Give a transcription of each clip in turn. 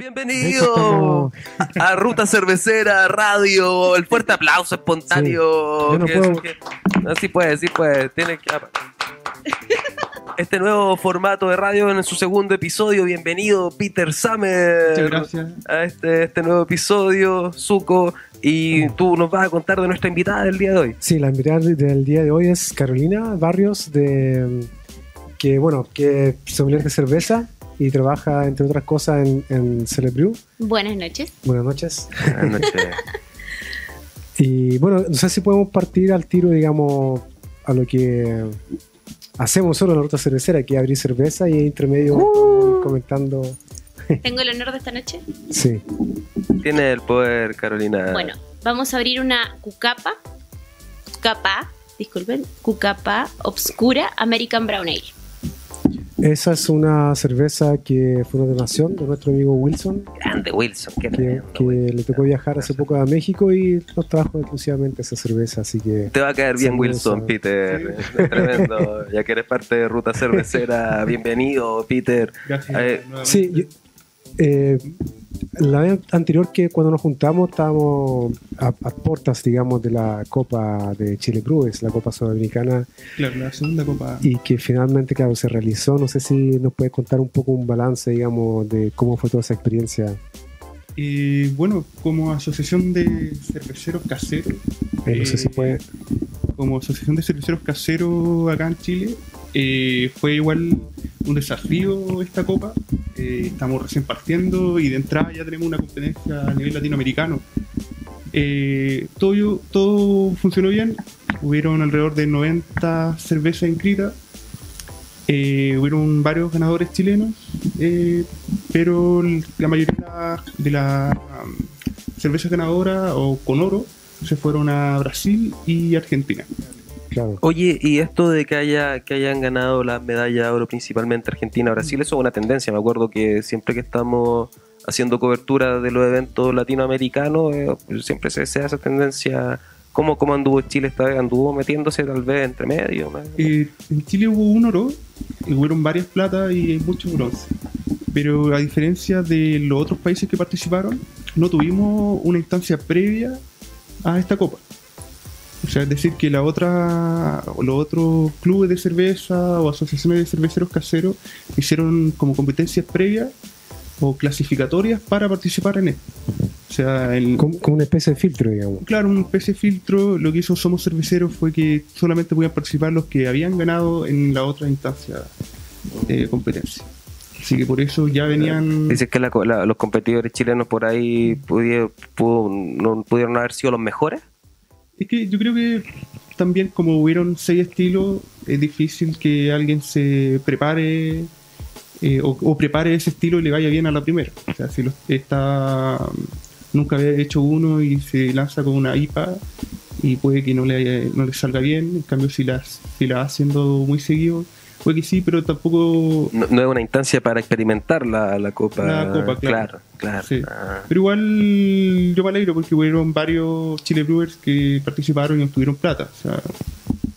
Bienvenido a Ruta Cervecera Radio. El fuerte aplauso espontáneo. Sí, yo no que- puedo. que- no, sí puede, sí puede. Tiene que. Este nuevo formato de radio en su segundo episodio. Bienvenido, Peter Summer. Muchas gracias. A este, este nuevo episodio, Zuko. Y tú nos vas a contar de nuestra invitada del día de hoy. Sí, la invitada del día de hoy es Carolina Barrios, de, que bueno, que es sommelier de cerveza y trabaja, entre otras cosas, en, en Celebrew. Buenas noches. Buenas noches. Buenas noches. Y bueno, no sé si podemos partir al tiro, digamos, a lo que hacemos solo en la ruta cervecera, que es abrir cerveza y entre medio comentando. Tengo el honor de esta noche. Sí, Tiene el poder, Carolina. Bueno, vamos a abrir una cucapa. Cucapa, disculpen. Cucapa Obscura American Brown Ale. Esa es una cerveza que fue una donación de nuestro amigo Wilson, Grande Wilson, qué que, tremendo, que Wilson. le tocó viajar hace poco a México y nos trajo exclusivamente esa cerveza, así que Te va a caer bien Cerveza. Wilson, Peter. Tremendo. Ya que eres parte de Ruta Cervecera, bienvenido, Peter. Gracias. Eh, sí, yo- eh, la vez anterior que cuando nos juntamos estábamos a, a portas, digamos, de la Copa de Chile Brewers, la Copa Sudamericana, Claro, la segunda copa. y que finalmente, claro, se realizó. No sé si nos puedes contar un poco un balance, digamos, de cómo fue toda esa experiencia. Y bueno, como asociación de cerveceros caseros, Eh, no sé si Eh, puede. como asociación de cerveceros caseros acá en Chile, eh, fue igual un desafío esta copa. Eh, estamos recién partiendo y de entrada ya tenemos una competencia a nivel latinoamericano. Eh, todo, todo funcionó bien. Hubieron alrededor de 90 cervezas inscritas. Eh, hubieron varios ganadores chilenos, pero la mayoría de las um, cervezas ganadoras o con oro se fueron a Brasil y Argentina. Claro. Oye, y esto de que haya que hayan ganado la medalla de oro principalmente Argentina, Brasil, eso es una tendencia. Me acuerdo que siempre que estamos haciendo cobertura de los eventos latinoamericanos, eh, siempre se, se hace esa tendencia. ¿Cómo, ¿Cómo anduvo Chile esta vez? ¿Anduvo metiéndose tal vez entre medio? Eh, en Chile hubo un oro, y hubieron varias platas y muchos bronce. Pero a diferencia de los otros países que participaron, no tuvimos una instancia previa a esta copa. O sea, es decir, que la otra, o los otros clubes de cerveza o asociaciones de cerveceros caseros hicieron como competencias previas o clasificatorias para participar en esto. O sea, el, Como, como una especie de filtro, digamos. Claro, un PC filtro, lo que hizo Somos Cerveceros fue que solamente podían participar los que habían ganado en la otra instancia de competencia. Así que por eso ya venían... Dices que la co- la- los competidores chilenos por ahí pudieron, no pudieron haber sido los mejores. Es que yo creo que también como hubieron seis estilos, es difícil que alguien se prepare eh, o, prepare ese estilo y le vaya bien a la primera. O sea, si está nunca había hecho uno y se lanza con una IPA y puede que no le, no le salga bien, en cambio si la, si la va haciendo muy seguido, puede que sí, pero tampoco... No, no es una instancia para experimentar la, la copa. La copa, claro. claro. claro. Sí. Ah. Pero igual yo me alegro porque hubieron varios Chile Brewers que participaron y obtuvieron plata. O sea,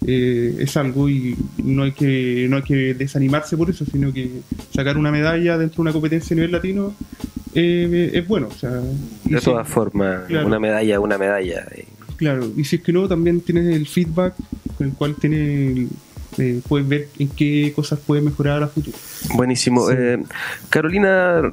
eh, es algo y no hay que no hay que desanimarse por eso, sino que sacar una medalla dentro de una competencia a nivel latino eh, es bueno. O sea, De todas formas, Claro. una medalla, una medalla. Y- Claro, y si es que no, también tienes el feedback con el cual tienes, eh, puedes ver en qué cosas puedes mejorar a futuro. Buenísimo. Sí. Eh, Carolina,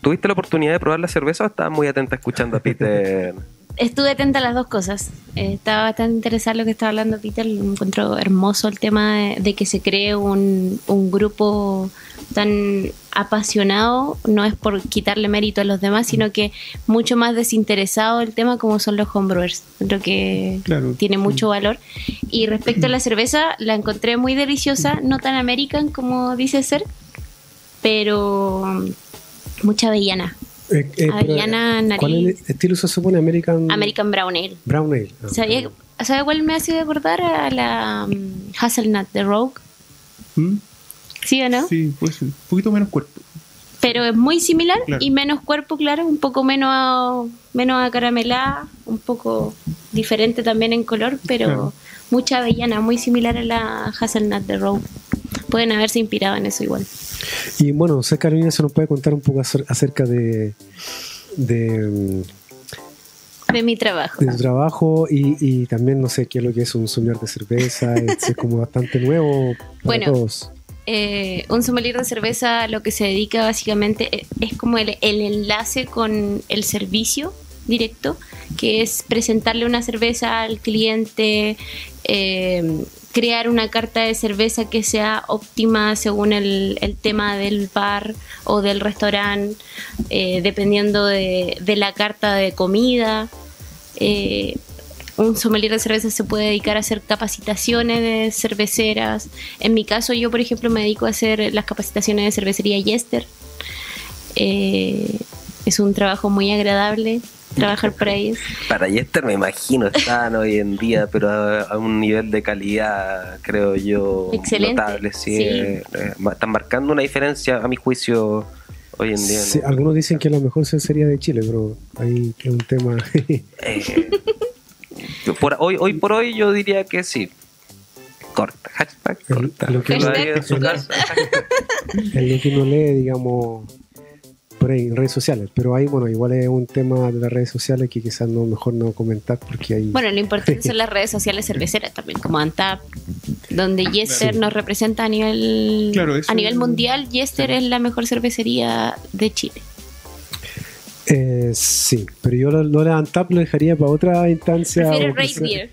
¿tuviste la oportunidad de probar la cerveza o estabas muy atenta escuchando a Peter? Estuve atenta a las dos cosas. Eh, estaba bastante interesada en lo que estaba hablando Peter. Lo encuentro hermoso el tema de, de que se cree un, un grupo tan apasionado. No es por quitarle mérito a los demás, sino que mucho más desinteresado el tema como son los homebrewers. Creo que Claro. tiene mucho valor. Y respecto a la cerveza, la encontré muy deliciosa, no tan American como dice ser, pero mucha avellana. Eh, eh, pero, Avellana, nariz. ¿Cuál es el estilo se supone? American, American Brown Ale. Brown Ale. Ah, ¿Sabía- ¿Sabe cuál me hace acordar a la mm, Hazelnut de Rogue? ¿Mm? ¿Sí o no? Sí, pues un poquito menos cuerpo. Pero es muy similar Claro. y menos cuerpo, claro, un poco menos, menos acaramelada, un poco diferente también en color, pero Claro. mucha avellana, muy similar a la Hazelnut de Rogue. Pueden haberse inspirado en eso igual. Y bueno, no sé, Carolina, se nos puede contar un poco acer- acerca de, de, De mi trabajo. de tu trabajo y, y también, no sé, qué es lo que es un sommelier de cerveza. es, como bastante nuevo para Bueno. todos. Eh, un sommelier de cerveza lo que se dedica básicamente e- es como el, el enlace con el servicio directo, que es presentarle una cerveza al cliente, eh, crear una carta de cerveza que sea óptima según el, el tema del bar o del restaurante, eh, dependiendo de, de la carta de comida. Eh, un sommelier de cerveza se puede dedicar a hacer capacitaciones de cerveceras. En mi caso, yo, por ejemplo, me dedico a hacer las capacitaciones de cervecería Yester. Eh, es un trabajo muy agradable trabajar para ellos. Para Yester me imagino están hoy en día, pero a, a un nivel de calidad, creo yo, Excelente, notable. Sí, sí. eh, eh, están marcando una diferencia, a mi juicio, hoy en día. Sí, ¿no? algunos dicen que la mejor cervecería de Chile, pero ahí es un tema. Eh, por, hoy, hoy por hoy yo diría que sí. Corta, hashtag El- corta. lo que- Que lo su Hashtag casa. es lo que uno lee, digamos, por ahí en redes sociales. Pero ahí, bueno, igual es un tema de las redes sociales que quizás no mejor no comentar porque hay. Bueno, lo importante son las redes sociales cerveceras también, como Antap, donde Yester Sí. nos representa a nivel Claro, a nivel mundial. Yester es la mejor cervecería de Chile. Eh, sí, pero yo lo, lo de Antap lo dejaría para otra instancia. Prefiero Race Beer.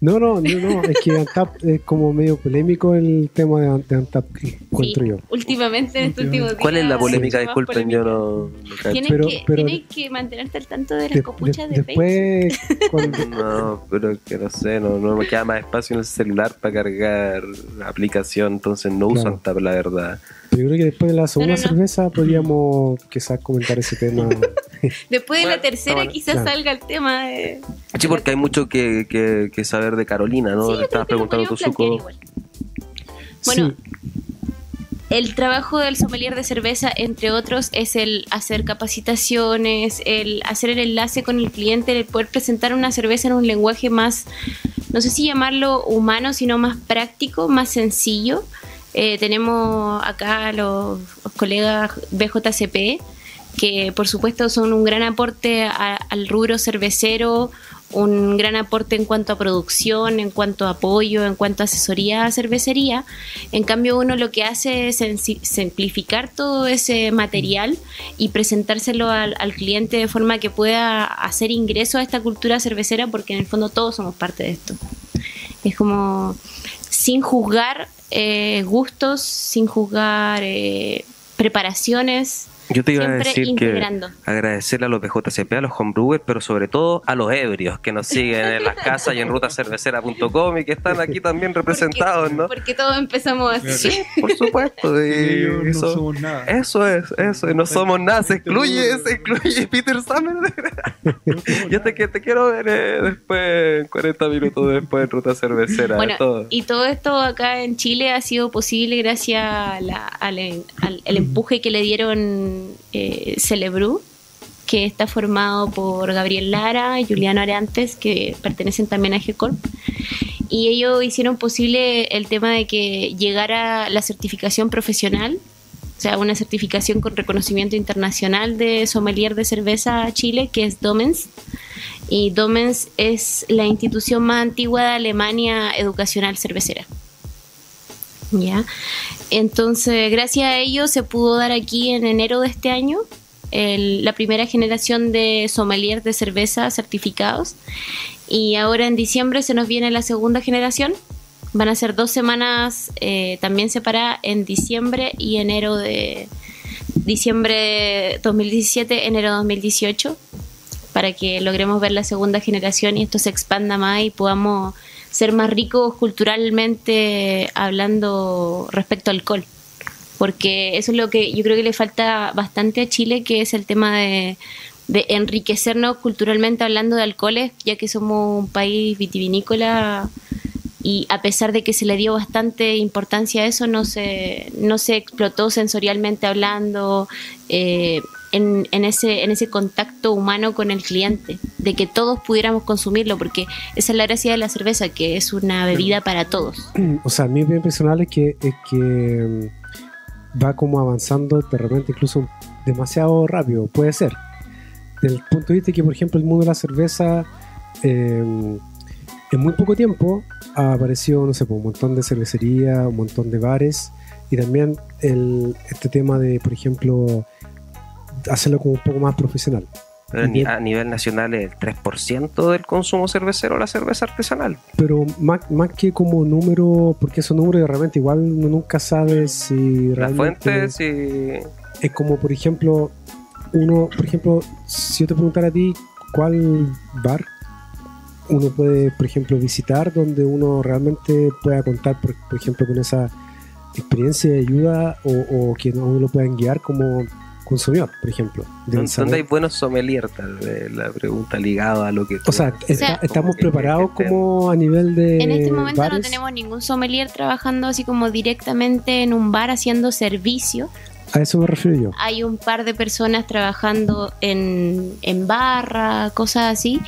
No, no, no, no, es que Antap es como medio polémico el tema de, de Antap que encuentro Sí, yo. últimamente en estos últimos días. ¿Cuál es la polémica? más Disculpen, yo polémica. no. Tienes, Pero- que, pero- tienes que mantenerte al tanto de las De- copuchas de- de, Facebook. después, cuando, No, pero que no sé, no, no me queda más espacio en el celular para cargar la aplicación, entonces no uso Claro. Antap, la verdad. Pero yo creo que después de la segunda no, no. cerveza podríamos quizás comentar ese tema. Después de Bueno, la tercera bueno, quizás claro. salga el tema de... Sí, porque hay mucho que, que, que saber de Carolina, ¿no? Sí, Le estabas preguntando podríamos Suco. Bueno, el trabajo del sommelier de cerveza, entre otros, es el hacer capacitaciones, el hacer el enlace con el cliente, el poder presentar una cerveza en un lenguaje más, no sé si llamarlo humano, sino más práctico, más sencillo. Eh, tenemos acá los, los colegas BJCP, que por supuesto son un gran aporte a- al rubro cervecero, un gran aporte en cuanto a producción, en cuanto a apoyo, en cuanto a asesoría a cervecería. En cambio, uno lo que hace es simplificar todo ese material y presentárselo al, al cliente de forma que pueda hacer ingreso a esta cultura cervecera, porque en el fondo todos somos parte de esto. Es como sin juzgar eh, gustos, sin juzgar eh, preparaciones, Yo te iba a decir que integrando. agradecerle a los BJCP, a los homebrewers, pero sobre todo a los ebrios que nos siguen en las casas y en rutacervecera.com y que están aquí también representados, ¿no? Porque todos empezamos así. Sí, por supuesto. y no eso, somos nada. eso es, eso, y no somos nada, se excluye, se excluye Peter Summer. Yo te, que- te quiero ver eh, después, 40 minutos después en Ruta Cervecera. Bueno, todo. y todo esto acá en Chile ha sido posible gracias a la- al, al- el empuje que le dieron eh, Celebru, que está formado por Gabriel Lara y Juliano Arantes, que pertenecen también a GECORP. Y ellos hicieron posible el tema de que llegara la certificación profesional, o sea, una certificación con reconocimiento internacional de sommelier de cerveza a Chile, que es Domens. Y Domens es la institución más antigua de Alemania educacional cervecera. ¿Ya? Entonces, gracias a ello se pudo dar aquí en enero de este año el- la primera generación de sommeliers de cerveza certificados. Y ahora en diciembre se nos viene la segunda generación. Van a ser dos semanas eh, también separadas en diciembre y enero de diciembre 2017, enero 2018 para que logremos ver la segunda generación y esto se expanda más y podamos ser más ricos culturalmente hablando respecto al alcohol. Porque eso es lo que yo creo que le falta bastante a Chile, que es el tema de, enriquecernos culturalmente hablando de alcoholes, ya que somos un país vitivinícola y a pesar de que se le dio bastante importancia a eso, no se, no se explotó sensorialmente hablando, eh, en, ese, en ese contacto humano con el cliente, de que todos pudiéramos consumirlo, porque esa es la gracia de la cerveza, que es una bebida para todos. O sea, mí bien personal es que, es que mm, va como avanzando de repente incluso demasiado rápido, puede ser. Del punto de vista que, por ejemplo, el mundo de la cerveza eh, en muy poco tiempo ha aparecido, no sé, pues, un montón de cervecerías, un montón de bares y también el, este tema de, por ejemplo, hacerlo como un poco más profesional. Pero a ni- a nivel nacional es el 3% del consumo cervecero la cerveza artesanal. Pero más, más que como número, porque esos números de repente igual uno nunca sabe si La realmente fuente, sí. es como, por ejemplo, uno, por ejemplo, si yo te preguntara a ti cuál bar uno puede, por ejemplo, visitar donde uno realmente pueda contar, por, por ejemplo, con esa experiencia de ayuda o, o que uno lo puedan guiar como consumidor, por ejemplo. del ¿Dónde saber. hay buenos sommeliers? Tal vez la pregunta ligada a lo que tú O sea, estamos que- preparados que como a nivel de En este momento no tenemos ningún sommelier trabajando así como directamente en un bar haciendo servicio. A eso me refiero yo. Hay un par de personas trabajando en, en barra, cosas así.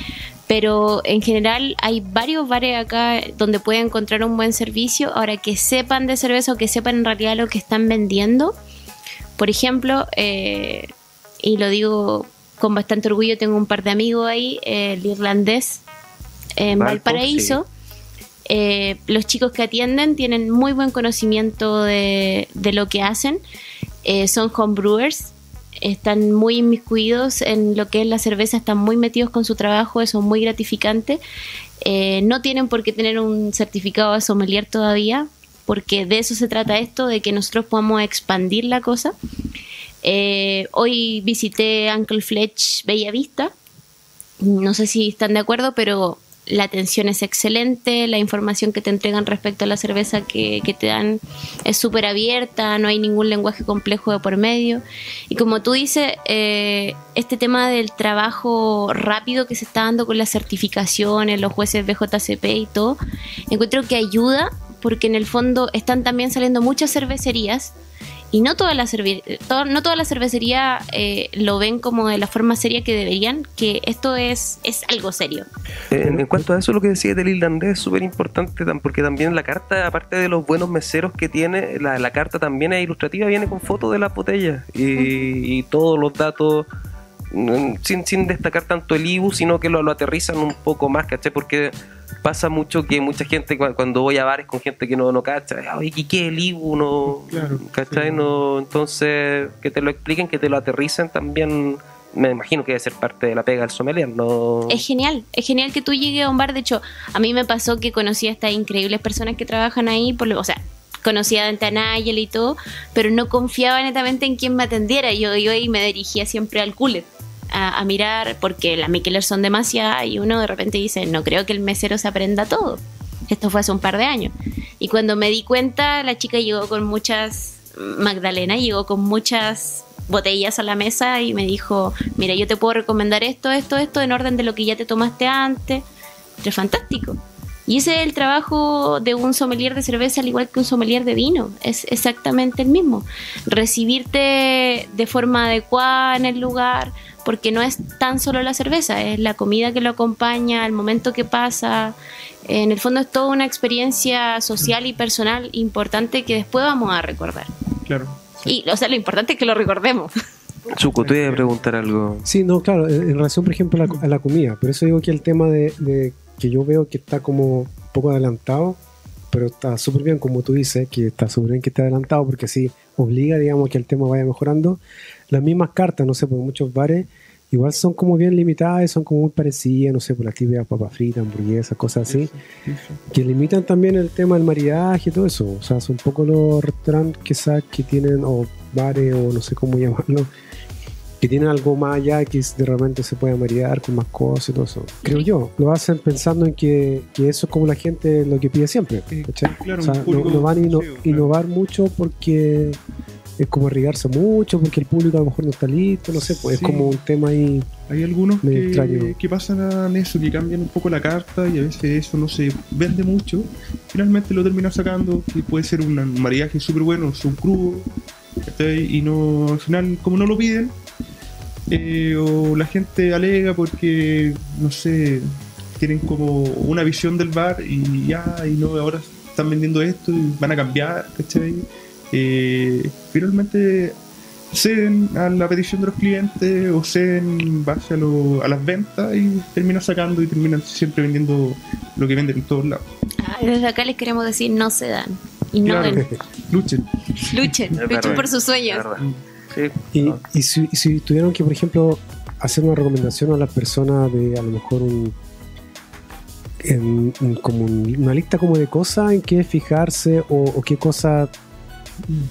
Pero en general hay varios bares acá donde pueden encontrar un buen servicio. Ahora que sepan de cerveza o que sepan en realidad lo que están vendiendo. Por ejemplo, eh, y lo digo con bastante orgullo, tengo un par de amigos ahí, eh, el irlandés en Valparaíso. Eh, los chicos que atienden tienen muy buen conocimiento de, de lo que hacen. Eh, son homebrewers, están muy inmiscuidos en lo que es la cerveza, están muy metidos con su trabajo, eso es muy gratificante. Eh, no tienen por qué tener un certificado de sommelier todavía, porque de eso se trata esto, de que nosotros podamos expandir la cosa. Eh, hoy visité Uncle Fletch Bella Vista. No sé si están de acuerdo, pero la atención es excelente, la información que te entregan respecto a la cerveza que, que te dan es súper abierta, no hay ningún lenguaje complejo de por medio. Y como tú dices, eh, este tema del trabajo rápido que se está dando con las certificaciones, los jueces BJCP y todo, encuentro que ayuda porque en el fondo están también saliendo muchas cervecerías y no todas las cerve- to- no todas las cervecerías eh, lo ven como de la forma seria que deberían, que esto es, es algo serio. En, en cuanto a eso, lo que decía del irlandés es súper importante, porque también la carta, aparte de los buenos meseros que tiene, la, la carta también es ilustrativa, viene con fotos de las botellas y, y todos los datos, mm, sin, sin destacar tanto el IBU, sino que lo, lo aterrizan un poco más, ¿cachai? Porque pasa mucho que mucha gente, cua- cuando voy a bares con gente que no, no cacha, oye, ¿y qué es el IBU? No, Claro, ¿cachai? sí. No, entonces, que te lo expliquen, que te lo aterricen también. Me imagino que debe ser parte de la pega del sommelier, ¿no? Es genial, es genial que tú llegues a un bar. De hecho, a mí me pasó que conocí a estas increíbles personas que trabajan ahí, por lo, o sea, conocía a Nayel y todo, pero no confiaba netamente en quién me atendiera. Yo iba y me dirigía siempre al cooler a, mirar, porque las Mikkeller son demasiadas y uno de repente dice, no creo que el mesero se aprenda todo. Esto fue hace un par de años. Y cuando me di cuenta, la chica llegó con muchas, Magdalena llegó con muchas botellas a la mesa y me dijo, mira, yo te puedo recomendar esto, esto, esto, en orden de lo que ya te tomaste antes. Es fantástico. Y ese es el trabajo de un sommelier de cerveza, al igual que un sommelier de vino. Es exactamente el mismo. Recibirte de forma adecuada en el lugar, porque no es tan solo la cerveza, es la comida que lo acompaña, el momento que pasa. En el fondo es toda una experiencia social y personal importante que después vamos a recordar. Claro. Y, o sea, lo importante es que lo recordemos. Chuco, tú ibas a preguntar algo. Sí, no, claro, en en relación, por ejemplo, a la, a la comida. Por eso digo que el tema de, de que yo veo que está como un poco adelantado, pero está súper bien, como tú dices, que está súper bien que esté adelantado, porque así obliga, digamos, que el tema vaya mejorando. Las mismas cartas, no sé, porque muchos bares igual son como bien limitadas, son como muy parecidas, no sé, por las típicas papas fritas, hamburguesas, cosas así, Eso, eso. que limitan también el tema del maridaje y todo eso. O sea, son un poco los restaurantes quizás que tienen, o bares, o no sé cómo llamarlo, que tienen algo más allá que de repente se puede maridar con más cosas y todo eso. Creo yo. Lo hacen pensando en que, que eso es como la gente lo que pide siempre. Claro, o sea, no, no van a conocido, claro. innovar mucho porque es como arriesgarse mucho, porque el público a lo mejor no está listo, no sé, pues Sí. es como un tema ahí. Hay algunos que, extraño. que pasan a eso, que cambian un poco la carta y a veces eso no se vende mucho. Finalmente lo terminan sacando, que puede ser un maridaje súper bueno, son crudo, y no, al final, como no lo piden, eh, o la gente alega porque, no sé, tienen como una visión del bar y ya, y no, ahora están vendiendo esto y van a cambiar, ¿cachai? Eh, finalmente ceden a la petición de los clientes o ceden en base a, lo- a las ventas y terminan sacando y terminan siempre vendiendo lo que venden en todos lados. Ah, Desde acá les queremos decir, no se dan. Y no Claro. ven. Luchen. Luchen, luchen por sus Es sueños. Sí. Y, no. y si, y si tuvieran que, por ejemplo, hacer una recomendación a las personas de a lo mejor un, en- en como un- una lista como de cosas en qué fijarse o, o qué cosas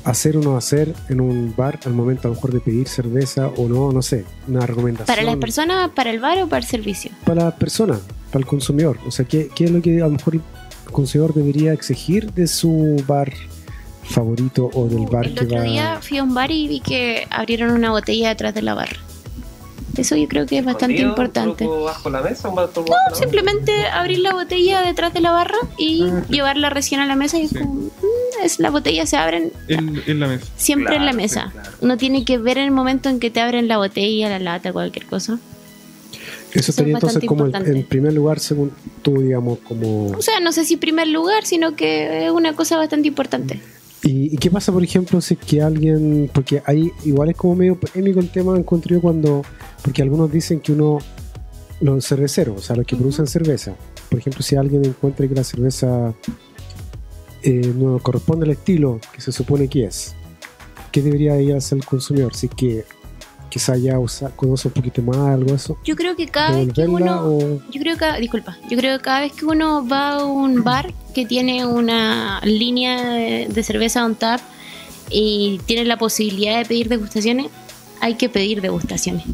hacer o no hacer en un bar al momento a lo mejor de pedir cerveza o no, no sé, una recomendación. ¿Para las personas, para el bar o para el servicio? Para la persona, para el consumidor. O sea, ¿qué, qué es lo que a lo mejor el consumidor debería exigir de su bar favorito o del bar el que otro va día fui a un bar y vi que abrieron una botella detrás de la barra. Eso yo creo que es bastante ¿Escondido, importante. bajo la mesa? ¿Un truco bajo No, la mesa? simplemente abrir la botella detrás de la barra y Ah, llevarla recién a la mesa y es Sí. como, mm, es, la botella se abren En, en la mesa. siempre en la mesa. sí, claro. No tiene que ver el momento en que te abren la botella, la lata, cualquier cosa. Eso es estaría entonces bastante como el- importante. en primer lugar, según tú, digamos, como... O sea, no sé si primer lugar, sino que es una cosa bastante importante. ¿Y, y qué pasa, por ejemplo, si es que alguien... Porque ahí igual es como medio polémico el tema, encuentro yo, cuando... Porque algunos dicen que uno... Los cerveceros, o sea, los que producen cerveza. Por ejemplo, si alguien encuentra que la cerveza eh, no corresponde al estilo que se supone que es, ¿qué debería ir hacer el consumidor? Si es que quizá ya usa, conoce un poquito más algo eso, Yo creo que cada vez que uno... o... Yo creo que, disculpa, yo creo que cada vez que uno va a un bar que tiene una línea de, de cerveza on tap y tiene la posibilidad de pedir degustaciones, hay que pedir degustaciones.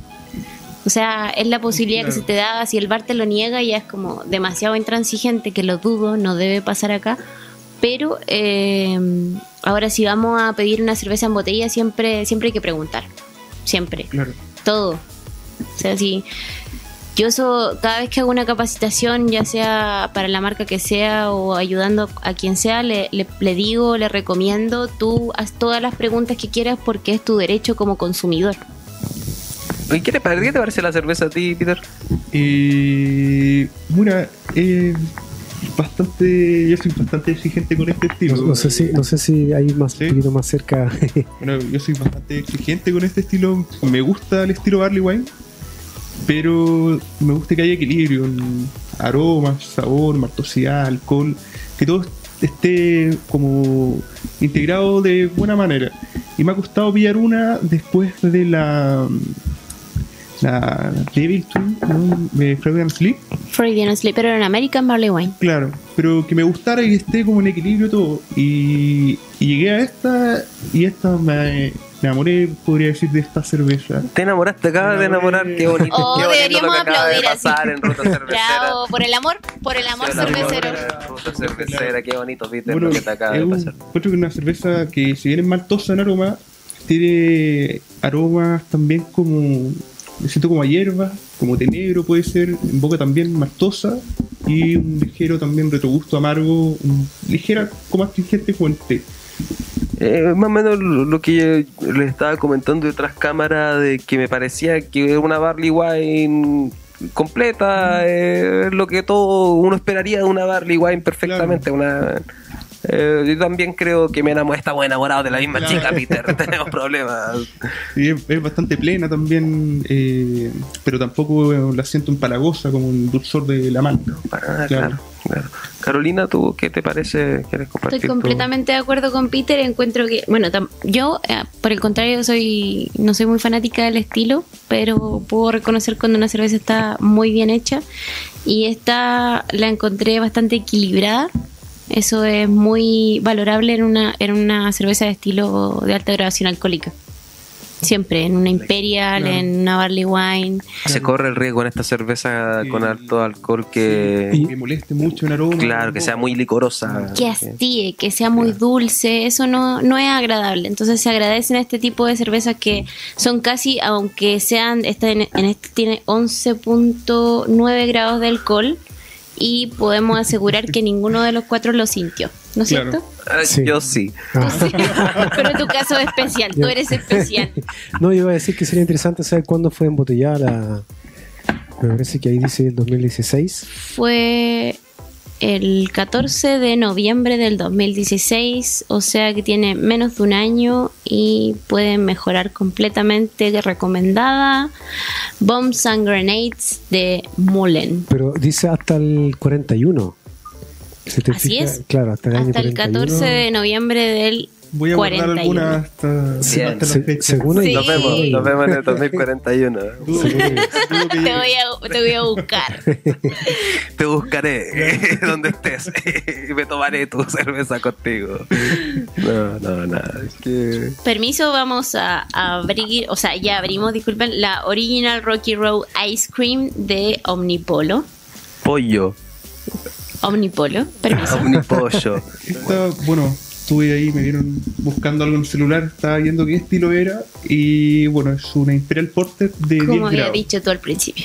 O sea, es la posibilidad que se te da, si el bar te lo niega ya es como demasiado intransigente, que lo dudo, no debe pasar acá. Pero eh, ahora si vamos a pedir una cerveza en botella, siempre, siempre hay que preguntar. Siempre Claro. todo. O sea, si yo eso, cada vez que hago una capacitación, ya sea para la marca que sea o ayudando a quien sea, le, le, le digo, le recomiendo, tú haz todas las preguntas que quieras porque es tu derecho como consumidor. Oye, ¿Qué te, pare- qué te parece la cerveza a ti, Peter? Eh, mira, eh, bastante, yo soy bastante exigente con este estilo. No, no sé si, no sé si hay más, Sí. un poquito más cerca. Bueno, yo soy bastante exigente con este estilo. Me gusta el estilo barley wine, pero me gusta que haya equilibrio en aromas, sabor, maltosidad, alcohol, que todo esté como integrado de buena manera. Y me ha costado pillar una después de la la Devil Twin, ¿no? de Freudian Sleep, Freudian Sleep, pero en American Barley Wine. claro, pero que me gustara y esté como en equilibrio todo. Y, y llegué a esta y esta me, me enamoré, podría decir, de esta cerveza. Te enamoraste, acabas de enamorar, qué bonito. Oh, qué bonito deberíamos lo que acaba de aplaudir así. en Ruta Cervecera. Bravo, por el amor, por el amor Sí, el amor, cervecero. Ruta Cervecera, qué bonito, Peter, Bueno, lo que te acaba de un- pasar. encuentro que es una cerveza que si bien es maltosa en aroma, tiene aromas también como, me siento como a hierba, como té negro puede ser, en boca también maltosa y un ligero también retrogusto amargo, un- ligera como astringente como el té. Eh, más o menos lo que les estaba comentando detrás cámara de que me parecía que una barley wine completa eh, es lo que todo uno esperaría de una barley wine perfectamente una eh, yo también creo que me enamoré, estamos enamorados de la misma Claro. chica Peter tenemos problemas Y es, es bastante plena también, eh, pero tampoco la siento empalagosa como el dulzor de la para nada, Claro. claro, claro. Carolina ¿tú qué te parece? ¿quieres compartir Estoy tu- completamente de acuerdo con Peter. Encuentro que, bueno, tam- yo, eh, por el contrario, soy no soy muy fanática del estilo, pero puedo reconocer cuando una cerveza está muy bien hecha. Y esta la encontré bastante equilibrada. Eso es muy valorable en una, en una cerveza de estilo de alta graduación alcohólica. Siempre, en una Imperial, Claro. en una Barley Wine. se corre el riesgo en esta cerveza con alto alcohol que Sí, que moleste mucho el aroma. claro que sea muy licorosa que hastíe, que sea muy dulce, eso no, no es agradable. Entonces se agradecen este tipo de cervezas que son casi, aunque sean, esta en, en este tiene 11.9 grados de alcohol y podemos asegurar que ninguno de los cuatro lo sintió, ¿no es Claro. cierto? Ah, Sí. Yo sí. Ah. Sí. Pero tu caso es especial, tú eres especial. No, yo iba a decir que sería interesante saber cuándo fue embotellada la. Me parece que ahí dice el 2016. Fue el 14 de noviembre del 2016, o sea que tiene menos de un año y puede mejorar completamente. Recomendada Bombs and Grenades de Mullen. Pero dice hasta el 41. ¿Se te Así fija? es. Claro, hasta el Hasta el 41. 14 de noviembre del Voy a guardar 41. algunas hasta, Sí, hasta la fecha. según Sí. Nos vemos, nos vemos en el 2041. Dudo que- dudo que Te voy a, te voy a buscar. Te buscaré donde estés y me tomaré tu cerveza contigo. No, no, nada. Es que. Permiso, vamos a abrir, o sea, ya abrimos, disculpen, la Original Rocky Road Ice Cream de Omnipolo. Pollo. Omnipolo, permiso. Omnipollo. Esta, bueno, estuve ahí, me vieron buscando algo en el celular, estaba viendo qué estilo era y bueno, es una Imperial Porter de 10 Como había grados. dicho tú al principio.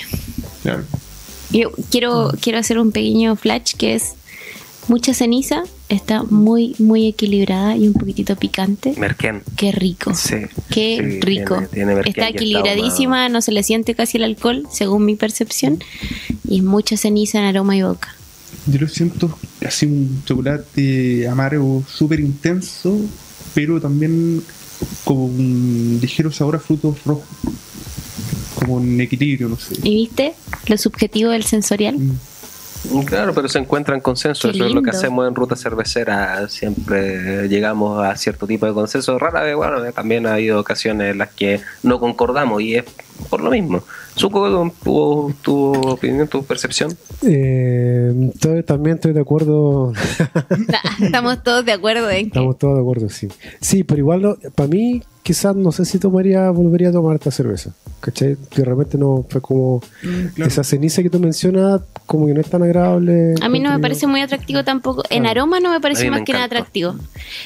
Claro. Yo quiero, quiero hacer un pequeño flash que es mucha ceniza, está muy, muy equilibrada y un poquitito picante. Merken. Qué rico. Sí. Qué Sí, rico. tiene- tiene merquén está equilibradísima, no se le siente casi el alcohol, según mi percepción. Y mucha ceniza en aroma y boca. Yo lo siento así un chocolate amargo súper intenso, pero también como un ligero sabor a frutos rojos. Como un equilibrio, no sé. ¿Y viste lo subjetivo del sensorial? Mm. Claro, pero se encuentra en consenso. Qué Eso es lo que hacemos en Ruta Cervecera. Siempre llegamos a cierto tipo de consenso. Rara vez, bueno, también ha habido ocasiones en las que no concordamos y es por lo mismo. Suco, ¿tuvo tu opinión, tu percepción? Eh, también estoy de acuerdo. Estamos todos de acuerdo en que Estamos todos de acuerdo, sí. Sí, pero igual para mí, quizás no sé si tomaría, volvería a tomar esta cerveza. ¿Cachai? Que realmente no fue como Mm, claro. esa ceniza que tú mencionas, como que no es tan agradable. a mí no me parece muy atractivo tampoco. En aroma no me me más que nada atractivo.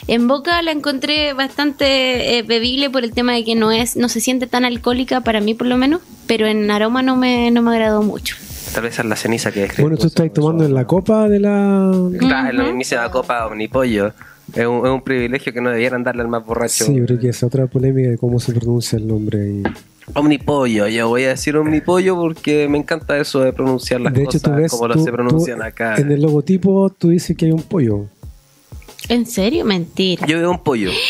En boca la encontré bastante eh, bebible por el tema de que no es, no se siente tan alcohólica para mí por lo menos, pero en aroma no me, no me agradó mucho. Tal vez es la ceniza que describe. Bueno, tú estás tomando en la copa de la. Está en la copa Omnipollo. Es un, es un privilegio que no debieran darle al más borracho. Sí, creo que es otra polémica de cómo se pronuncia el nombre. Y... Omnipollo, yo voy a decir omnipollo porque me encanta eso de pronunciar las De hecho, cosas tú ves. como tú- se pronuncian tú acá. En el logotipo tú dices que hay un pollo. ¿En serio? Mentira. Yo veo un pollo.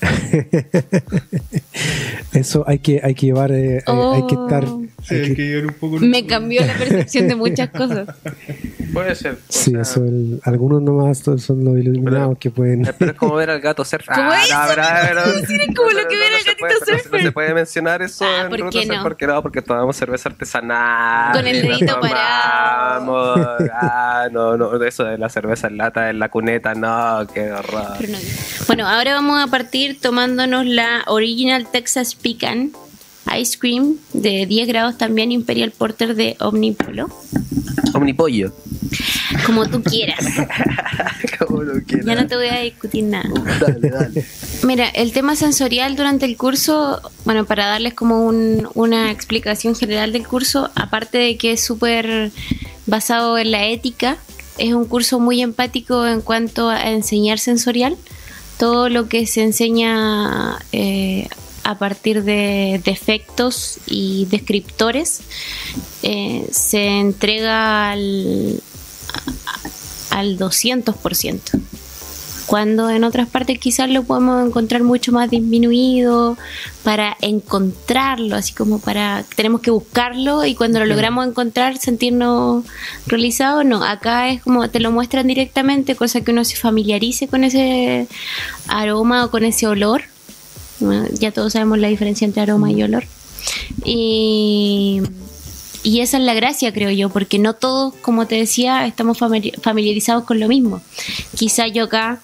Eso hay que, hay que llevar, eh, hay- hay que estar. Sí, hay que- ver un poco. Me cambió la percepción de muchas cosas. Puede ser. Sí, eso, el- algunos nomás son los iluminados que pueden. Pero es como ver al gato surfer. ¿Cómo es? pero, pero- Sí, es como lo que ver al gatito puede- pero surfer. No se puede mencionar eso Ah, en ¿por qué no? Porque no, porque tomamos cerveza artesanal. Con el dedito parado. Ah, no, no, eso de la cerveza en lata, en la cuneta, no, qué horror. Pero no- Bueno, ahora vamos a partir tomándonos la Original Texas Pecan Ice Cream de 10 grados también Imperial Porter de Omnipolo. Omnipollo. Como tú quieras. Como lo quieras. Ya no te voy a discutir nada. Dale, dale. Mira, el tema sensorial durante el curso, bueno, para darles como un- una explicación general del curso, aparte de que es súper basado en la ética, es un curso muy empático en cuanto a enseñar sensorial. Todo lo que se enseña eh, a partir de defectos y descriptores eh, se entrega al, al 200% cuando en otras partes quizás lo podemos encontrar mucho más disminuido para encontrarlo, así como para tenemos que buscarlo y cuando lo logramos encontrar sentirnos realizados, no, acá es como te lo muestran directamente, cosa que uno se familiarice con ese aroma o con ese olor. Ya todos sabemos la diferencia entre aroma y olor. Y y esa es la gracia, creo yo, porque no todos, como te decía, estamos famili- familiarizados con lo mismo. Quizá yo acá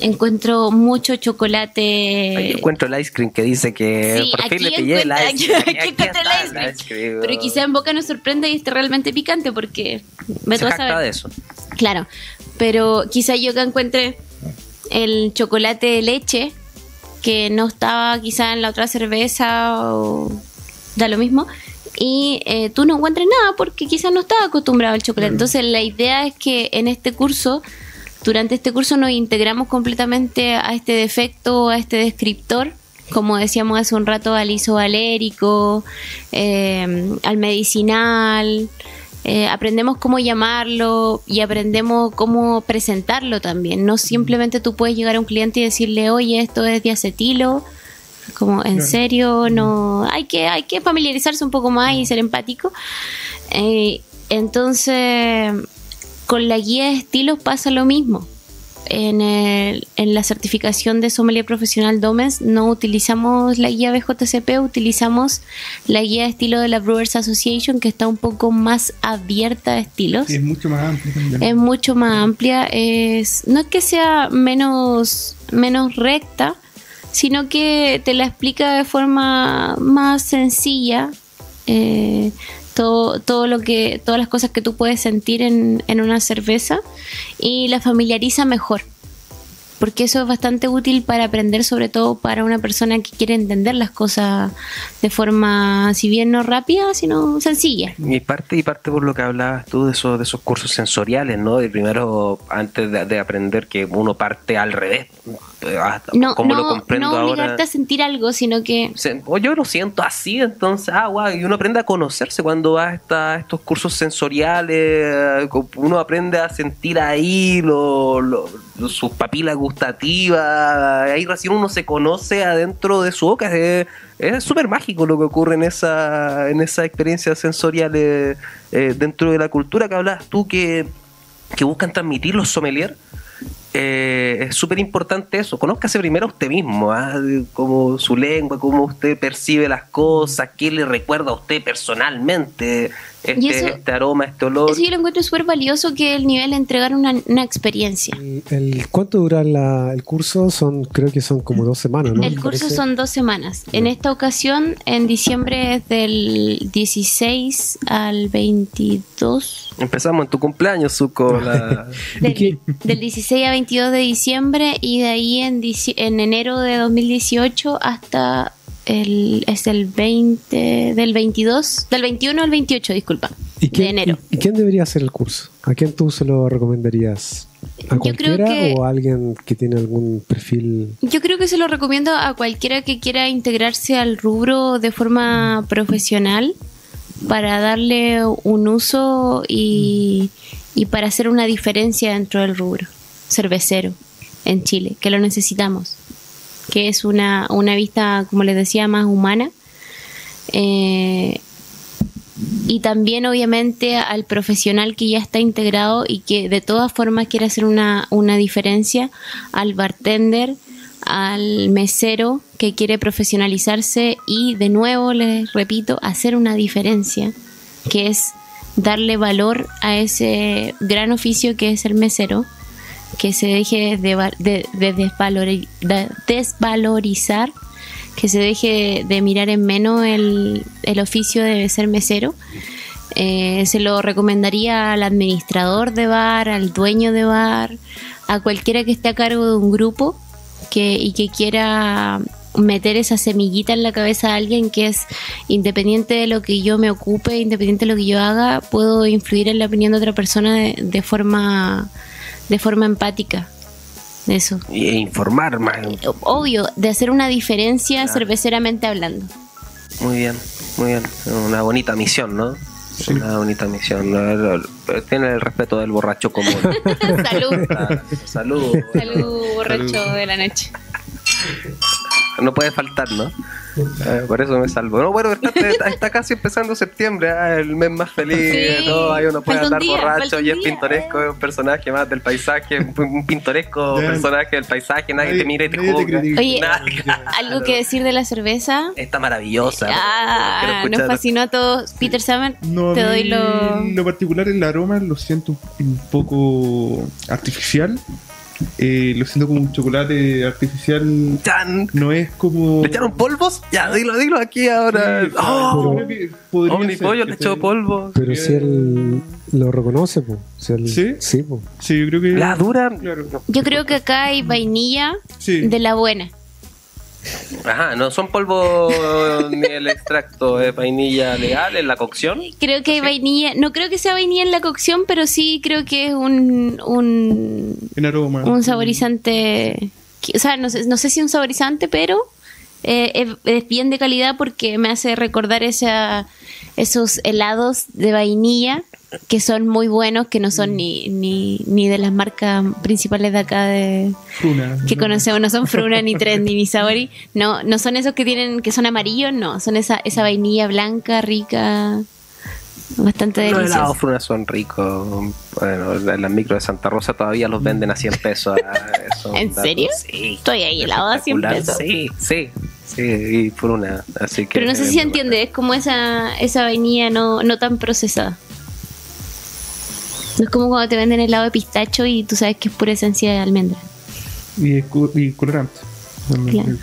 encuentro mucho chocolate. Encuentro el ice cream que dice que Sí, por fin le pillé el ice cream. aquí Aquí encuentra el está ice cream. cream. Pero quizá en boca nos sorprende y esté realmente picante, porque me Se a saber. de eso. Claro, pero quizá yo acá encuentre el chocolate de leche que no estaba quizá en la otra cerveza o da lo mismo y eh, tú no encuentres nada porque quizás no estás acostumbrado al chocolate. Entonces la idea es que en este curso, durante este curso nos integramos completamente a este defecto, a este descriptor, como decíamos hace un rato, al isovalérico, eh, al medicinal. Eh, aprendemos cómo llamarlo y aprendemos cómo presentarlo también. No simplemente tú puedes llegar a un cliente y decirle, oye, esto es diacetilo. Como, en serio, no. Hay que, hay que familiarizarse un poco más y ser empático. Eh, entonces, con la guía de estilos pasa lo mismo en, el, en la certificación de sommelier profesional Domes no utilizamos la guía BJCP, utilizamos la guía de estilo de la Brewers Association que está un poco más abierta a estilos. es mucho más amplia también. Es mucho más amplia. Es, no es que sea menos, menos recta, sino que te la explica de forma más sencilla. Eh, todo, todo lo que, todas las cosas que tú puedes sentir en, en una cerveza y la familiariza mejor porque eso es bastante útil para aprender, sobre todo para una persona que quiere entender las cosas de forma, si bien no rápida, sino sencilla. Y parte, y parte por lo que hablabas tú de esos, de esos cursos sensoriales, ¿no? De primero, antes de, de aprender que uno parte al revés, No, como lo no, comprendo no ahora. obligarte a sentir algo, sino que o yo lo siento así, entonces, ah, guau, y uno aprende a conocerse cuando va a, esta- a estos cursos sensoriales, eh, uno aprende a sentir ahí lo, lo- lo- sus papilas gustativas, ahí recién uno se conoce adentro de su boca, es súper mágico lo que ocurre en esa, en esa experiencia sensorial eh, eh, dentro de la cultura que hablas tú que, que buscan transmitir los sommeliers eh, es súper importante eso. Conózcase primero a usted mismo, ¿ah? De como su lengua, cómo usted percibe las cosas, qué le recuerda a usted personalmente este, eso- este aroma, este olor. eso yo lo encuentro súper valioso que el nivel de entregar una, una experiencia. El, el- ¿Cuánto dura la- el curso? Son, creo que son como dos semanas, ¿no? El curso parece. son dos semanas. En esta ocasión, en diciembre es del 16 al 22. Empezamos en tu cumpleaños, Zuko. La... Del, del 16 a 22 de diciembre y de ahí en, dici- en enero de 2018 hasta el es el 20 del 22 del 21 al 28 disculpa ¿Y de enero y- y quién debería hacer el curso? ¿A quién tú se lo recomendarías? ¿A cualquiera que- o a alguien que tiene algún perfil? Yo creo que se lo recomiendo a cualquiera que quiera integrarse al rubro de forma profesional para darle un uso y, y para hacer una diferencia dentro del rubro cervecero en Chile, que lo necesitamos, que es una, una vista, como les decía, más humana. Eh, y también obviamente al profesional que ya está integrado y que de todas formas quiere hacer una, una diferencia, al bartender, al mesero que quiere profesionalizarse y de nuevo les repito, hacer una diferencia, que es darle valor a ese gran oficio que es el mesero, que se deje de, va- de- de desvalori- de desvalorizar que se deje de mirar en menos el, el oficio de ser mesero. Eh, se lo recomendaría al administrador de bar, al dueño de bar, a cualquiera que esté a cargo de un grupo que, y que quiera meter esa semillita en la cabeza de alguien que es independiente de lo que yo me ocupe, independiente de lo que yo haga, puedo influir en la opinión de otra persona de, de forma de forma empática. Eso. Y e informar más. Obvio, de hacer una diferencia Claro. cerveceramente hablando. Muy bien, muy bien. Una bonita misión, ¿no? Sí. Una bonita misión. Tiene el respeto del borracho común. Salud. Claro, Salud. Salud, borracho de la noche. No puede faltar, ¿no? Eh, por eso me salvo. No, bueno, está, casi empezando septiembre, ah, el mes más feliz. Sí. ¿no? Ahí uno puede andar día, borracho y es día. pintoresco, es un personaje más del paisaje, un, pintoresco personaje del paisaje, nadie, te mira y te juzga. Oye, Nadie- ¿Algo que decir de la cerveza? Está maravillosa. Ah, nos fascinó a todos. Peter Summer, No, te doy lo... en lo particular, el aroma lo siento un poco artificial. Eh, lo siento como un chocolate artificial. No es como. ¿Le echaron polvos? Ya, dilo, dilo aquí ahora. Sí, ¡Oh! Omnipollo le echó ¿cachai? polvo. Pero si él lo reconoce, pues. Si él- ¿Sí? Sí, po. Sí, yo creo que. La dura. Claro. Yo creo que acá hay vainilla Sí. de la buena. Ajá, no son polvos ni el extracto de vainilla legal en la cocción. Creo que hay vainilla, no creo que sea vainilla en la cocción, pero sí creo que es un, un, aroma. un saborizante, que- o sea, no sé, no sé si un saborizante, pero eh, es, es bien de calidad porque me hace recordar esa, esos helados de vainilla que son muy buenos, que no son ni, ni, ni de las marcas principales de acá de Fruna. que conocemos, no son Fruna ni Trendy ni Sabori, no, no son esos que tienen, que son amarillos, no, son esa, esa vainilla blanca, rica, bastante Los helados deliciosa. Fruna son ricos. Bueno, en las micro de Santa Rosa todavía los venden a 100 pesos. ah, ¿En serio? Sí. Estoy ahí helado a 100 Espectacular. pesos. Sí, sí, sí, y Fruna. Así que Pero no sé si se entiende, es como esa, esa vainilla no, no tan procesada. No es como cuando te venden helado de pistacho y tú sabes que es pura esencia de almendra. Y, y colorante. Claro.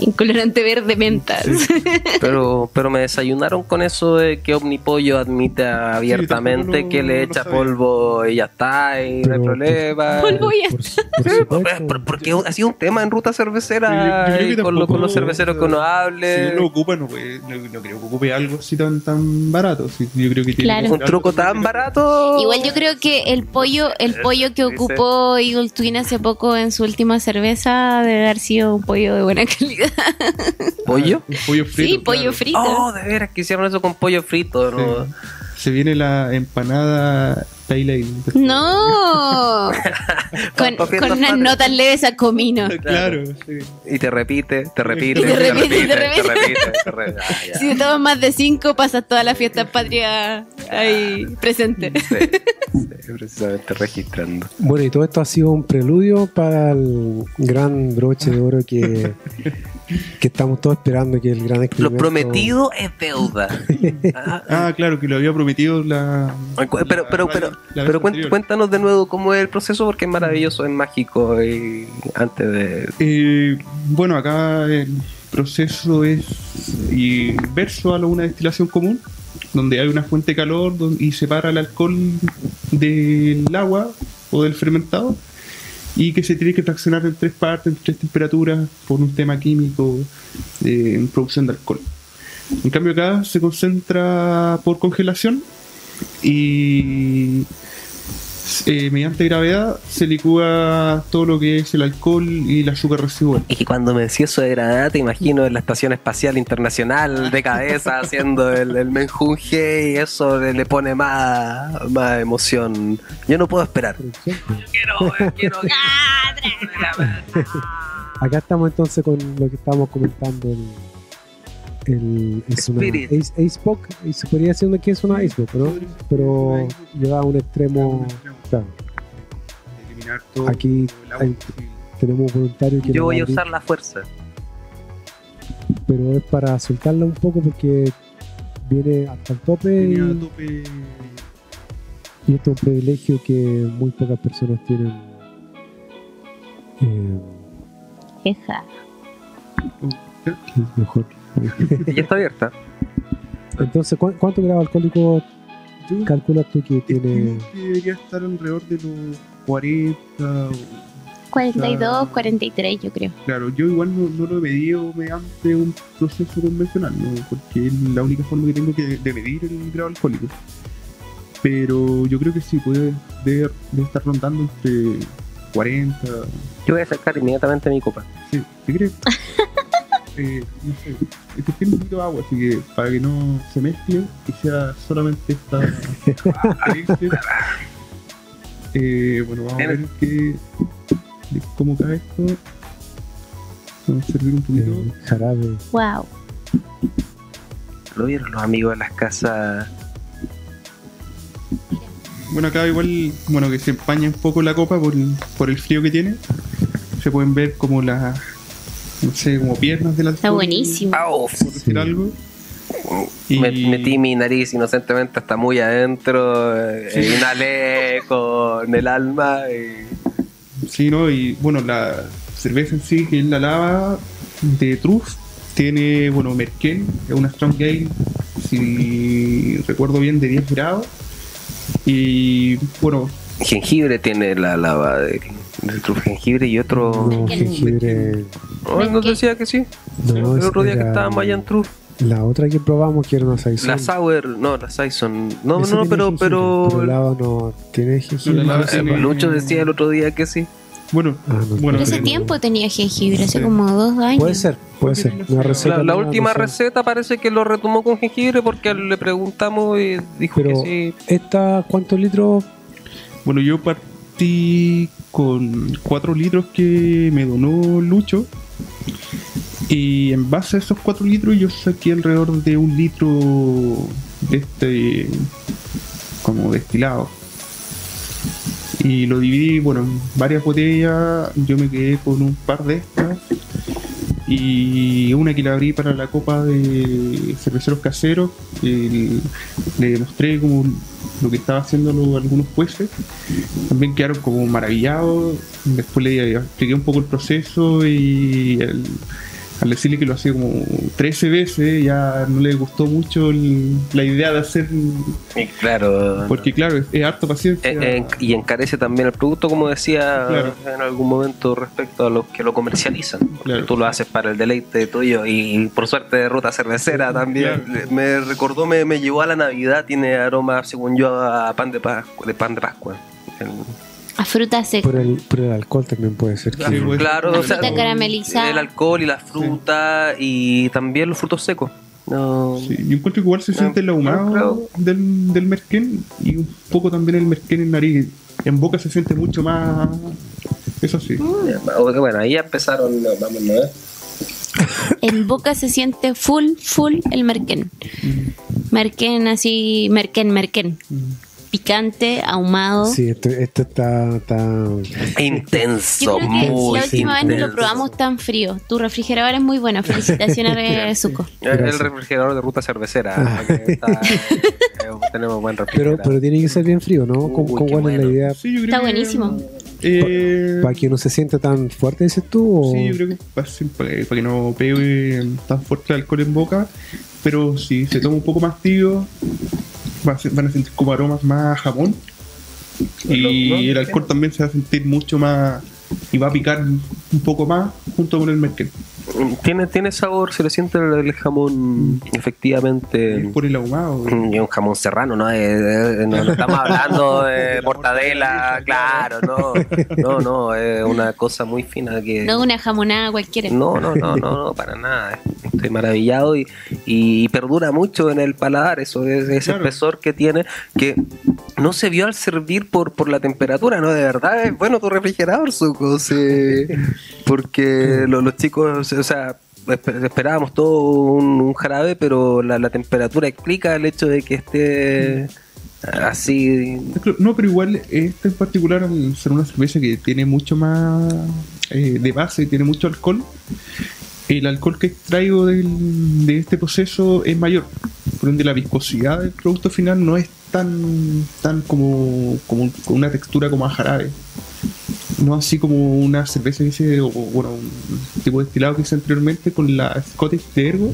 Incolorante verde mentas. Pero, pero me desayunaron con eso de que Omnipollo admite abiertamente lo- que le lo echa polvo y ya está, y no hay Pero- problema. Polvo ya. Por, por Sí, supuesto. pues, por- porque ha sido un tema en ruta cervecera Sí, yo- yo y con, lo- con los cerveceros que uno hable. Si uno ocupa, no, puede- no, no creo que ocupe algo así tan, tan barato. Sí, yo creo que tiene Claro. un truco tan barato. Igual yo creo que el pollo, el pollo que ocupó Eagle Twin hace poco en su última cerveza debe haber sido un pollo de buena calidad. ¿Pollo? Un pollo frito. sí, pollo claro. frito. Oh, de veras que hicieron eso con pollo frito. ¿no? Sí. Se viene la empanada. No, con, con unas notas leves a comino. Claro, sí. Y te repite, te repite, Y te repite, te repite. te repite, te repite. Ah, ya. Si te tomas más de cinco, pasas toda la fiesta patria ahí presente. Sí, sí, precisamente registrando. Bueno, y todo esto ha sido un preludio para el gran broche de oro que, que estamos todos esperando, que el gran Lo experimento. prometido es deuda. Ah, Ah, claro, que lo había prometido la. Pero, pero, pero, la pero cuéntanos de nuevo cómo es el proceso, porque es maravilloso, es mágico. Y antes de. Eh, bueno, acá el proceso es inverso a lo- una destilación común, donde hay una fuente de calor y separa el alcohol del agua o del fermentado y que se tiene que fraccionar en tres partes, en tres temperaturas, por un tema químico eh, en producción de alcohol. En cambio acá se concentra por congelación y eh, mediante gravedad se licúa todo lo que es el alcohol y el azúcar residual. Y cuando me decís eso de granada, te imagino en la Estación Espacial Internacional de cabeza haciendo el, el menjunje y eso le, le pone más, más emoción. Yo no puedo esperar. Producción. Quiero, quiero Acá estamos entonces con lo que estábamos comentando. El, el- es una Ace Poc, y se podría decir que es una Ace Poc, ¿no? Pero lleva a un extremo. Claro, Eliminar todo Aquí el agua hay- tenemos voluntarios que Yo voy a usar la fuerza. pero es para soltarla un poco porque viene hasta el tope y, tope y esto es un privilegio que muy pocas personas tienen. Eh, es mejor. Ya está abierta. Entonces, ¿cu- ¿cuánto grado alcohólico calculas tú que tiene? debería estar alrededor de los 40 o 42, 43 yo creo. Claro, yo igual no, no lo he medido mediante un proceso convencional, ¿no? porque es la única forma que tengo que de medir el grado alcohólico. Pero yo creo que sí, puede debe, debe estar rondando entre 40, Yo voy a sacar inmediatamente mi copa. sí, ¿qué crees? eh, no sé, es que tiene un poquito de agua, así que para que no se mezcle y sea solamente esta experiencia. Eh, bueno, vamos a ver qué, de cómo cae esto. Vamos a servir un poquito. eh, jarabe. Wow. ¿Lo vieron los amigos de las casas? Bueno, acá igual, bueno, que se empaña un poco la copa por el, por el frío que tiene. Se pueden ver como las, no sé, como piernas del alcohol. Está buenísimo. ¡Au! Por decir Sí. algo. Y- Me- metí mi nariz inocentemente hasta muy adentro, eh, inhalé con el alma y Sí, ¿no? Y bueno, la cerveza en sí, que es la lava de Truff, tiene, bueno, Merkel, es una Strong Ale, si recuerdo bien, de 10 grados. Y bueno, jengibre tiene la lava de... del jengibre y otro. No, jengibre. Oh, nos decía que sí. No, el otro día que allá en Truf. La otra que probamos que era una saison. La Sour, no, la Saison. No, Esa no, pero. jengibre, pero el lava no tiene jengibre. la lava Eh, tiene- Lucho decía el otro día que sí. Bueno, Ah, no, bueno Pero ese tiempo tenía jengibre, hace Sí. como dos años. Puede ser, puede ser. Una receta La, la última sé. receta parece que lo retomó con jengibre porque le preguntamos y dijo Pero que sí. esta, ¿cuántos litros? Bueno, yo partí con 4 litros que me donó Lucho. Y en base a esos 4 litros yo saqué alrededor de un litro de este como destilado. Y lo dividí, bueno, en varias botellas. Yo me quedé con un par de estas. Y una que la abrí para la copa de cerveceros caseros. que le mostré como lo que estaba haciendo algunos jueces. También quedaron como maravillados. Después le expliqué un poco el proceso y el- al decirle que lo hacía como 13 veces ya no le gustó mucho el- la idea de hacer. Claro. Porque claro, es, es harto paciencia. Eh, eh, y encarece también el producto, como decía Claro. en algún momento respecto a los que lo comercializan. Claro. Tú lo haces para el deleite tuyo y, por suerte de ruta cervecera también. Claro. Me recordó, me, me llevó a la Navidad, tiene aroma, según yo, a pan de Pascua. De pan de Pascua. El- A fruta seca. Por el, por el alcohol también puede ser. que- Sí, pues. claro, La o sea, fruta caramelizada. el alcohol y la fruta y también los frutos secos. No, Sí, yo encuentro que igual se No, siente el no ahumado creo. del, del merquén y un poco también el merquén en nariz. En boca se siente mucho más. Eso sí. Bueno, ahí ya empezaron, no, vamos a ver. En boca se siente full, full el merquén. Merquén así, merquén, merquén. Picante, ahumado. Sí, este, este está, está. Intenso, Yo creo que muy la última vez no lo probamos tan frío. Tu refrigerador es muy bueno. Felicitaciones, eh, Zuko. El- El Gracias. refrigerador de ruta cervecera. Ah. está- eh, tenemos buen Pero, refrigerador. pero tiene que ser bien frío, ¿no? Uy, ¿Con, con qué cuál es la idea? Sí, Está que- buenísimo. Eh, ¿Para que no se sienta tan fuerte, dices tú? O... Sí, yo creo que para, para que, para que no pegue tan fuerte el alcohol en boca, pero si se toma un poco más a ser- van a sentir como aromas más a jamón. Y el alcohol también se va a sentir mucho más y va a picar un poco más junto con el merquén. Tiene, tiene sabor, se le siente el, el jamón, efectivamente. Es por el ahumado. Y un jamón serrano, ¿no? Eh, eh, no, no estamos hablando de mortadela, claro, no. No, no, es una cosa muy fina que. No una jamonada cualquiera. No, no, no, no, no, para nada. Estoy maravillado y, y perdura mucho en el paladar, eso es ese Claro. espesor que tiene, que no se vio al servir por, por la temperatura, ¿no? De verdad, es bueno tu refrigerador, Zuko, sí. Porque lo- los chicos, o sea, esper- esperábamos todo un, jarabe, pero la, temperatura explica el hecho de que esté así. No, pero igual esta en particular, ser una cerveza que tiene mucho más eh, de base, tiene mucho alcohol, el alcohol que extraigo del- de este proceso es mayor. Por ende, la viscosidad del producto final no es tan, tan como, como una textura como a jarabe. No así como una cerveza que hice, o bueno, un tipo de destilado que hice anteriormente con la Scottish de Ergo,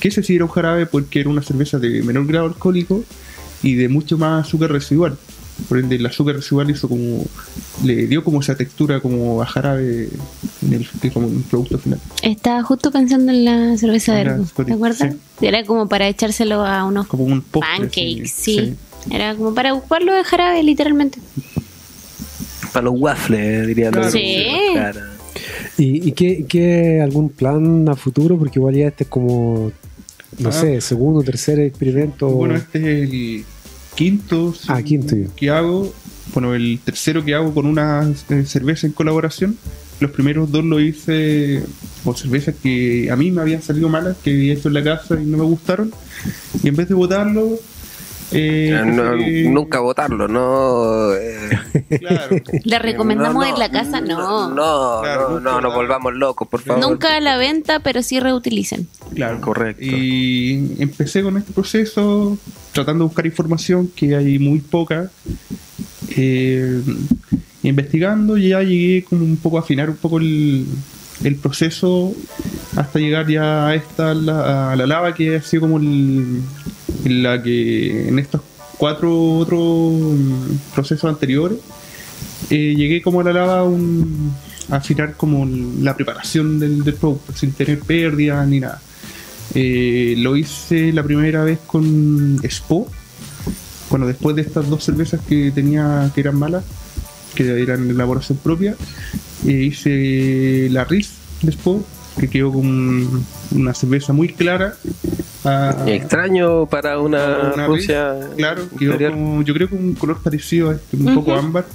que ese sí era un jarabe porque era una cerveza de menor grado alcohólico y de mucho más azúcar residual. Por ende, el azúcar residual hizo como. le dio como esa textura como a jarabe en el, como en el producto final. Estaba justo pensando en la cerveza de Ergo. ¿Te acuerdas? Era como para echárselo a unos Como un postre. pancakes, sí. Era como para ocuparlo de jarabe, literalmente. Para los waffles, diría Claro. Sí. Claro. ¿Y, y qué, qué algún plan a futuro? Porque igual ya este es como, no Ah. sé, segundo, tercer experimento. Bueno, este es el quinto, Ah, quinto que hago. Bueno, el tercero que hago con una eh, cerveza en colaboración. Los primeros dos lo hice con cervezas que a mí me habían salido malas, que había hecho en la casa y no me gustaron. Y en vez de botarlo, eh, Eh, no, nunca votarlo, no. eh, Claro. ¿Le recomendamos no, en la casa? No. No, Claro, no, no, nos volvamos locos, por favor. Nunca a la venta, pero sí reutilicen. Claro. Correcto. Y empecé con este proceso tratando de buscar información que hay muy poca. eh, investigando y ya llegué como un poco a afinar un poco el, el proceso hasta llegar ya a esta la, a la lava que ha sido como el, la que en estos cuatro otros procesos anteriores eh, llegué como a la lava a afinar como la preparación del, del producto, sin tener pérdidas ni nada. Eh, lo hice la primera vez con Spo. Bueno, después de estas dos cervezas que tenía que eran malas, que eran elaboración propia, eh, hice la RIS de Spo, que quedó con una cerveza muy clara. Ah, Extraño para una, una Rusia. Riz, claro, quedó como- yo creo que un color parecido a este, un poco ámbar.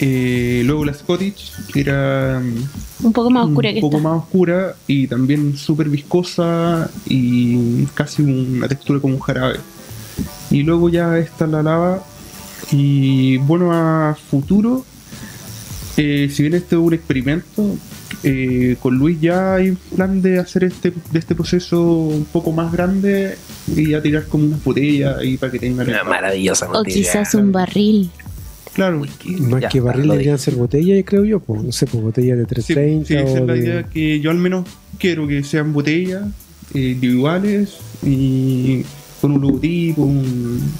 Eh, luego la Scottish, que era mm, Un poco más oscura un que poco esta. más oscura y también súper viscosa y casi una textura como un jarabe. Y luego ya está la lava. Y bueno, a futuro, eh, si bien este es un experimento, eh, con Luis ya hay un plan de hacer este, de este proceso un poco más grande y ya tirar como unas botellas ahí para que tengan Una maravillosa O botella. quizás un barril. Claro, Más Ya que barril deberían ser botellas, creo yo. Pues, no sé, pues botellas de Sí, 330 sí, esa o es la de- idea que yo al menos quiero que sean botellas eh, individuales y con un logotipo, un-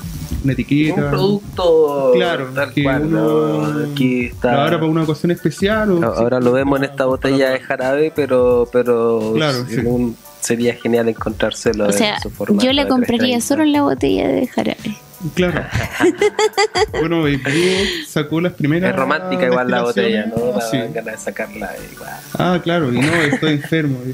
una etiqueta. Un producto Claro, tal que cual. Aquí está. Ahora para una ocasión especial. o Ahora lo vemos en esta botella de jarabe, pero, pero Claro, sí, sí. un- sería genial encontrárselo O sea, en su formato yo la de compraría 330. solo en la botella de jarabe. Claro. bueno, Diego sacó las primeras. Es romántica igual la botella, ¿no? Da Sí. ganas de sacarla igual. Ah, claro, y no, estoy enfermo.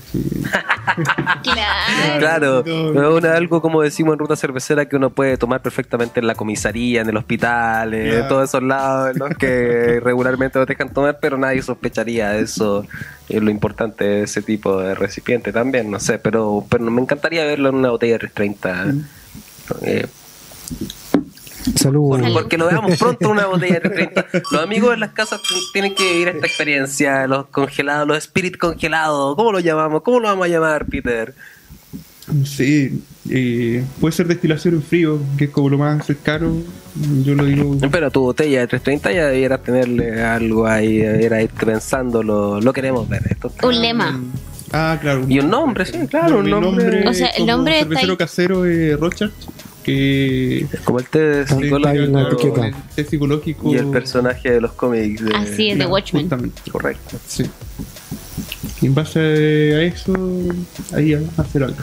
Claro. Claro, no, algo como decimos en Ruta Cervecera que uno puede tomar perfectamente en la comisaría, en el hospital, en Claro. todos esos lados en los que regularmente lo dejan tomar, pero nadie sospecharía eso. Es lo importante de ese tipo de recipiente también, no sé, pero, pero me encantaría verlo en una botella de 330. Mm. eh, Salud. Por- porque lo veamos pronto en una botella de 30. Los amigos en las casas tienen que vivir esta experiencia, los congelados, los spirit congelados. ¿Cómo lo llamamos? ¿Cómo lo vamos a llamar, Peter? Sí, eh, puede ser destilación en frío, que es como lo más caro. Yo lo digo. Pero tu botella de 330 ya debiera tenerle algo ahí, debiera irte pensando, lo, lo queremos ver. Esto está- Un lema. Ah, claro. Y un nombre, sí, claro, un mi nombre. O sea, el nombre está cervecero ahí. casero es Rochard, que Como el la psicológico el y el personaje de los cómics. de- Así es, de Watchmen. Justamente, Correcto. sí. Y en base a eso, ahí a hacer algo.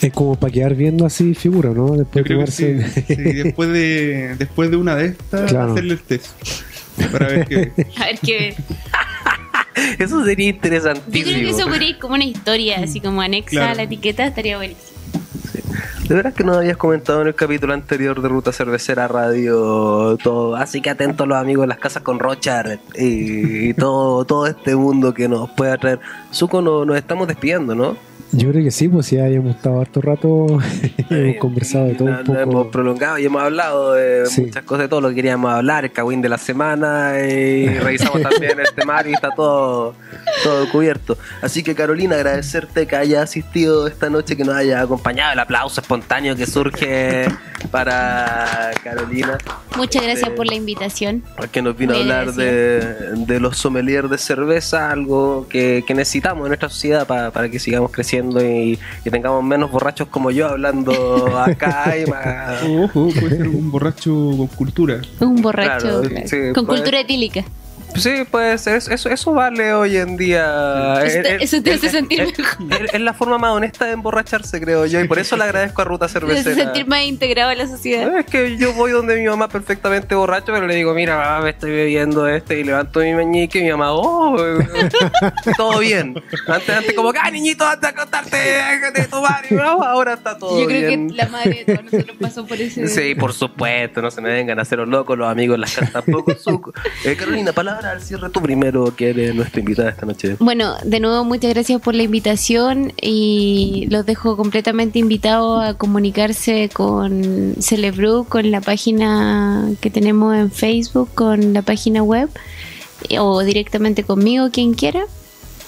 Es como para quedar viendo así figura, ¿no? Después de creo que sí, tomarse. sí, después, de, después de una de estas, Claro. hacerle el test. Para ver qué. A ver qué. Eso sería Yo creo que interesantísimo. eso podría ir como una historia, así como anexa Claro. a la etiqueta, estaría buenísimo. De veras que nos habías comentado en el capítulo anterior de Ruta Cervecera Radio, todo, así que atentos los amigos de las casas con Rochard y, y todo, todo este mundo que nos puede traer. Suco, no- nos estamos despidiendo, ¿no? Yo creo que sí, pues ya hemos estado harto rato, hemos conversado de todo No- un no hemos poco. prolongado y hemos hablado de Sí. muchas cosas, de todo lo que queríamos hablar, el cagüín de la semana y revisamos también el temario y está todo, todo cubierto. Así que Carolina, agradecerte que haya asistido esta noche, que nos haya acompañado, el aplauso espontáneo que surge para Carolina. Muchas gracias Eh, por la invitación. que nos vino a Muy hablar de, de los sommeliers de cerveza, algo que, que necesitamos en nuestra sociedad pa- para que sigamos creciendo y, y tengamos menos borrachos como yo hablando acá y más... Ojo, puede ser un borracho con cultura. Un borracho Claro, claro, sí, con puede- cultura etílica. Sí, puede ser, eso, eso, vale hoy en día. Eso te- Es- eso te hace sentir es- mejor. Es, es la forma más honesta de emborracharse, creo yo, y por eso le agradezco a Ruta Te hace Cervecera. sentir más integrado a la sociedad. Es que yo voy donde mi mamá perfectamente borracho, pero le digo, mira, mamá, me estoy bebiendo este y levanto mi meñique y mi mamá, oh, todo bien. Antes, antes como, ah, niñito, anda a acostarte, déjate de tomar. Y no, ahora está todo Yo creo bien. que la madre de todos nosotros pasó por ese. Sí, por supuesto, no se me vengan a hacer los locos, los amigos las casas tampoco. Suco. Eh, Carolina, palabra al cierre tú primero, que eres nuestra invitada esta noche. Bueno, de nuevo muchas gracias por la invitación y los dejo completamente invitados a comunicarse con Celebru, con la página que tenemos en Facebook, con la página web o directamente conmigo, quien quiera.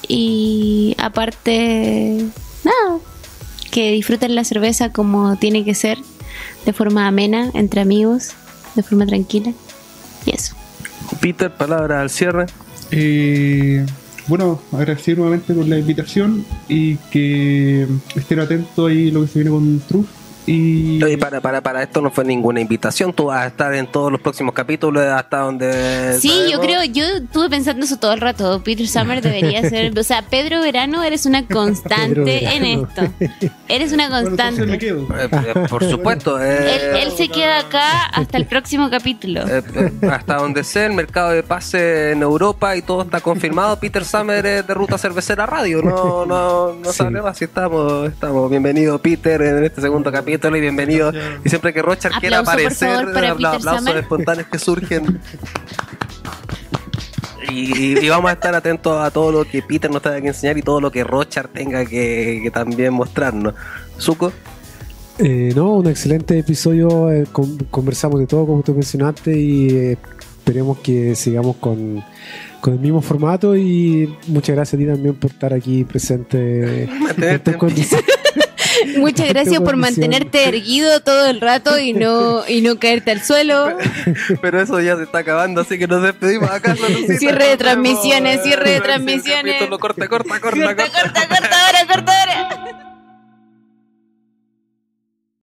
Y aparte, nada, que disfruten la cerveza como tiene que ser, de forma amena, entre amigos, de forma tranquila. Y eso. Peter, palabra al cierre. Eh, bueno, agradecer nuevamente por la invitación y que estén atentos ahí lo que se viene con Truth Y Y para, para, para esto no fue ninguna invitación, tú vas a estar en todos los próximos capítulos hasta donde... Sí, yo creo, yo estuve pensando eso todo el rato. Peter Summer debería ser, o sea, Pedro Verano, eres una Pedro constante en Verano. esto. Eres una bueno, entonces me constante. quedo. Eh, eh, por supuesto. eh, Él, él se queda acá hasta el próximo capítulo. eh, eh, hasta donde sea el mercado de pase en Europa y todo está confirmado, Peter Summer es de Ruta Cervecera Radio, no, no, no Sí. sabe más si estamos, estamos. Bienvenido Peter en este segundo capítulo y bienvenido. Y siempre que Rochard quiera Aplauso, aparecer, favor, aplausos Summer. espontáneos que surgen. Y, y vamos a estar atentos a todo lo que Peter nos tenga que enseñar y todo lo que Rochard tenga que, que también mostrarnos. Suco, Eh, no, un excelente episodio. eh, con- conversamos de todo, como tú mencionaste, y eh, esperemos que sigamos con, con el mismo formato. Y muchas gracias a ti también por estar aquí presente. en tus condiciones. Muchas gracias por mantenerte erguido todo el rato y no y no caerte al suelo. Pero eso ya se está acabando, así que nos despedimos acá. Cierre de transmisiones, cierre de transmisiones. capítulo, Corta, corta, corta, Corta, corta. corta, corta, ahora, corta.